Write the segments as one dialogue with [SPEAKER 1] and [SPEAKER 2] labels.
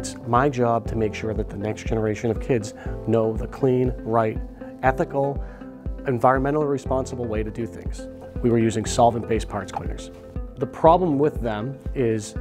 [SPEAKER 1] It's my job to make sure that the next generation of kids know the clean, right, ethical, environmentally responsible way to do things. We were using solvent-based parts cleaners. The problem with them is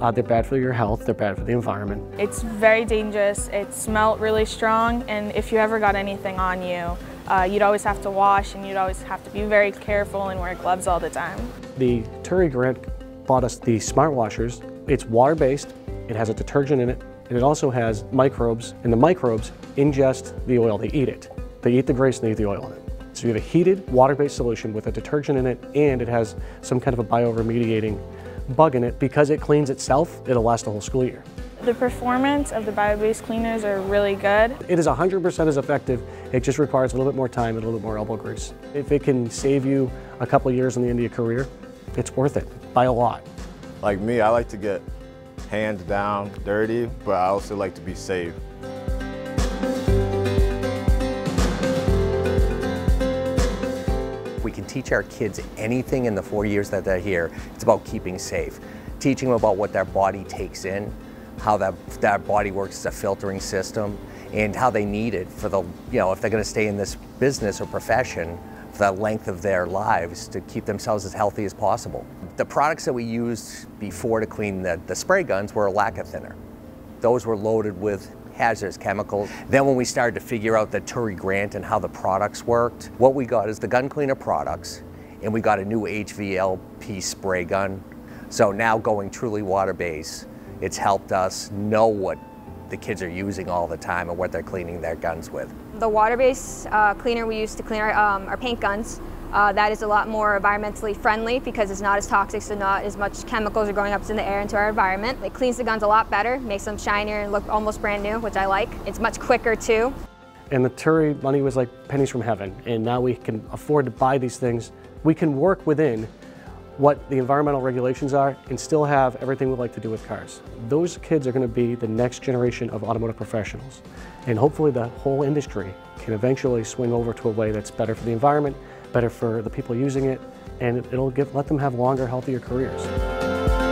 [SPEAKER 1] uh, they're bad for your health, they're bad for the environment.
[SPEAKER 2] It's very dangerous, it smelled really strong, and if you ever got anything on you, uh, you'd always have to wash and you'd always have to be very careful and wear gloves all the time.
[SPEAKER 1] The TURI grant bought us the smart washers. It's water-based, it has a detergent in it, and it also has microbes, and the microbes ingest the oil, they eat it. They eat the grease and they eat the oil in it. So you have a heated, water-based solution with a detergent in it, and it has some kind of a bioremediating bug in it. Because it cleans itself, it'll last a whole school year.
[SPEAKER 2] The performance of the bio-based cleaners are really good.
[SPEAKER 1] It is 100% as effective. It just requires a little bit more time and a little bit more elbow grease. If it can save you a couple years in the end of your career, it's worth it by a lot.
[SPEAKER 3] Like me, I like to get hands down dirty, but I also like to be safe.
[SPEAKER 4] We can teach our kids anything in the four years that they're here. It's about keeping safe. Teaching them about what their body takes in, how that, that body works as a filtering system, and how they need it for the, you know, if they're going to stay in this business or profession the length of their lives to keep themselves as healthy as possible. The products that we used before to clean the, the spray guns were a lacquer thinner. Those were loaded with hazardous chemicals. Then when we started to figure out the TURI grant and how the products worked, what we got is the gun cleaner products, and we got a new HVLP spray gun. So now going truly water-based, it's helped us know what the kids are using all the time and what they're cleaning their guns with.
[SPEAKER 5] The water-based uh, cleaner we use to clean our, um, our paint guns, uh, that is a lot more environmentally friendly because it's not as toxic, so not as much chemicals are going up in the air into our environment. It cleans the guns a lot better, makes them shinier and look almost brand new, which I like. It's much quicker too.
[SPEAKER 1] And the TURI money was like pennies from heaven, and now we can afford to buy these things. We can work within what the environmental regulations are and still have everything we like to do with cars. Those kids are going to be the next generation of automotive professionals. And hopefully the whole industry can eventually swing over to a way that's better for the environment, better for the people using it, and it'll give, let them have longer, healthier careers.